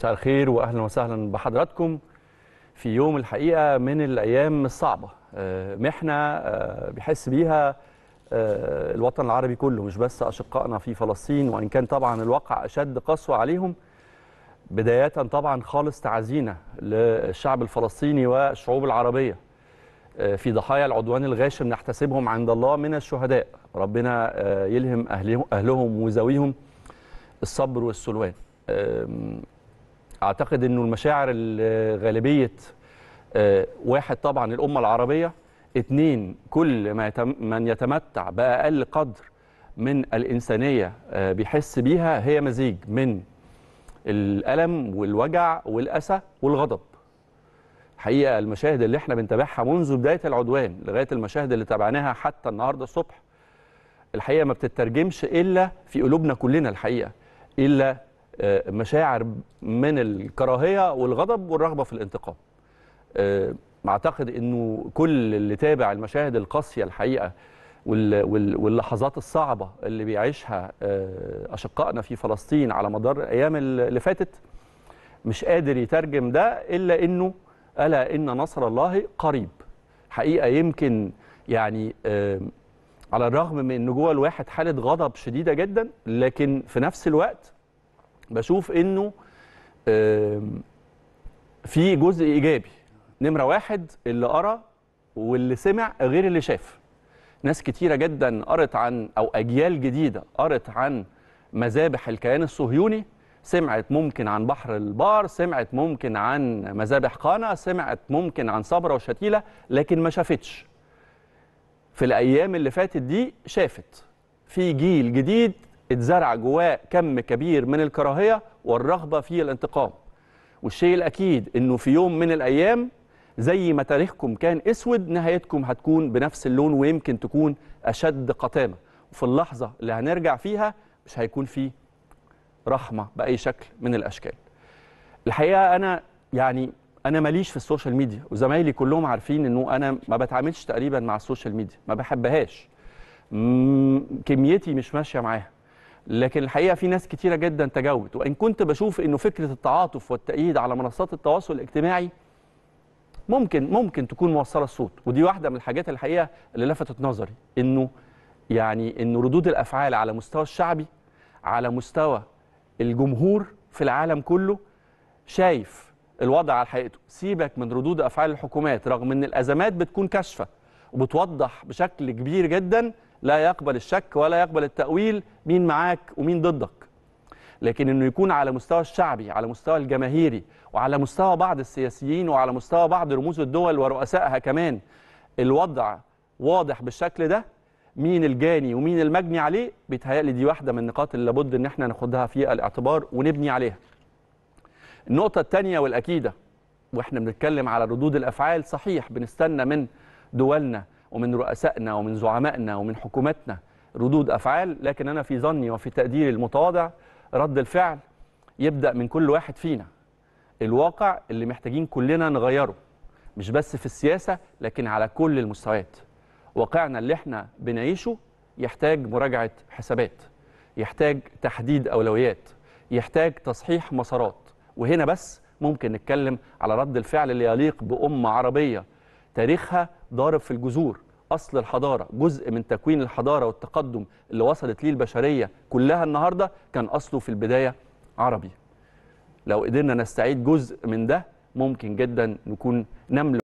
مساء الخير واهلا وسهلا بحضراتكم في يوم الحقيقة من الأيام الصعبة. آه، محنة آه، بيحس بيها آه، الوطن العربي كله مش بس أشقائنا في فلسطين وإن كان طبعا الواقع أشد قسوة عليهم بداية طبعا خالص تعزينا للشعب الفلسطيني والشعوب العربية. في ضحايا العدوان الغاشم نحتسبهم عند الله من الشهداء. ربنا يلهم أهلهم وذويهم الصبر والسلوان. أعتقد إنه المشاعر ال- غالبية آه، واحد طبعا الأمة العربية اتنين كل ما من يتمتع بأقل قدر من الإنسانية آه، بيحس بيها هي مزيج من الألم والوجع والأسى والغضب. حقيقة المشاهد اللي إحنا بنتابعها منذ بداية العدوان لغاية المشاهد اللي تابعناها حتى النهارده الصبح الحقيقة ما بتترجمش إلا في قلوبنا كلنا الحقيقة إلا مشاعر من الكراهية والغضب والرغبة في الانتقام. آه، أعتقد إنه كل اللي تابع المشاهد القاسية الحقيقة وال- وال- واللحظات الصعبة اللي بيعيشها آه، أشقائنا في فلسطين على مدار الأيام اللي فاتت مش قادر يترجم ده إلا إنه ألا إن نصر الله قريب. حقيقة يمكن يعني آه، على الرغم من إن جوه الواحد حالة غضب شديدة جدا لكن في نفس الوقت بشوف إنه في جزء إيجابي. نمرة واحد اللي قرأ واللي سمع غير اللي شاف. ناس كتيرة جدا قرت عن أو أجيال جديدة قرت عن مذابح الكيان الصهيوني سمعت ممكن عن بحر البار سمعت ممكن عن مذابح قانا سمعت ممكن عن صبرا وشتيلة لكن ما شافتش. في الأيام اللي فاتت دي شافت. في جيل جديد اتزرع جواه كم كبير من الكراهية والرغبة في الانتقام. والشيء الأكيد إنه في يوم من الأيام زي ما تاريخكم كان أسود نهايتكم هتكون بنفس اللون ويمكن تكون أشد قتامة. وفي اللحظة اللي هنرجع فيها مش هيكون في رحمة بأي شكل من الأشكال. الحقيقة أنا يعني أنا ماليش في ال social media وزمايلي كلهم عارفين إنه أنا ما بتعاملش تقريبا مع السوشيال ميديا ما بحبهاش. كيميتي مش ماشية معاها. لكن الحقيقة في ناس كتيرة جدا تجاوبت. وإن كنت بشوف إنه فكرة التعاطف والتأييد على منصات التواصل الاجتماعي ممكن ممكن تكون موصلة الصوت. ودي واحدة من الحاجات الحقيقة اللي لفتت نظري. إنه يعني إنه ردود الأفعال على مستوى الشعبي على مستوى الجمهور في العالم كله شايف الوضع على حقيقته سيبك من ردود أفعال الحكومات رغم إن الأزمات بتكون كاشفة وبتوضح بشكل كبير جدا لا يقبل الشك ولا يقبل التأويل مين معاك ومين ضدك. لكن إنه يكون على مستوى الشعبي على مستوى الجماهيري وعلى مستوى بعض السياسيين وعلى مستوى بعض رموز الدول ورؤسائها كمان الوضع واضح بالشكل ده مين الجاني ومين المجني عليه؟ بيتهيألي دي واحدة من النقاط اللي لابد إن إحنا ناخدها في الاعتبار ونبني عليها. النقطة الثانية والأكيدة وإحنا بنتكلم على ردود الأفعال صحيح بنستنى من دولنا ومن رؤسائنا ومن زعمائنا ومن حكوماتنا ردود أفعال لكن أنا في ظني وفي تقديري المتواضع رد الفعل يبدأ من كل واحد فينا. الواقع اللي محتاجين كلنا نغيره مش بس في السياسة لكن على كل المستويات. واقعنا اللي إحنا بنعيشه يحتاج مراجعة حسابات يحتاج تحديد أولويات يحتاج تصحيح مسارات. وهنا بس ممكن نتكلم على رد الفعل اللي يليق بأمة عربية تاريخها ضارب في الجذور. أصل الحضارة جزء من تكوين الحضارة والتقدم اللي وصلت ليه البشرية كلها النهاردة كان أصله في البداية عربي. لو قدرنا نستعيد جزء من ده ممكن جدا نكون نملك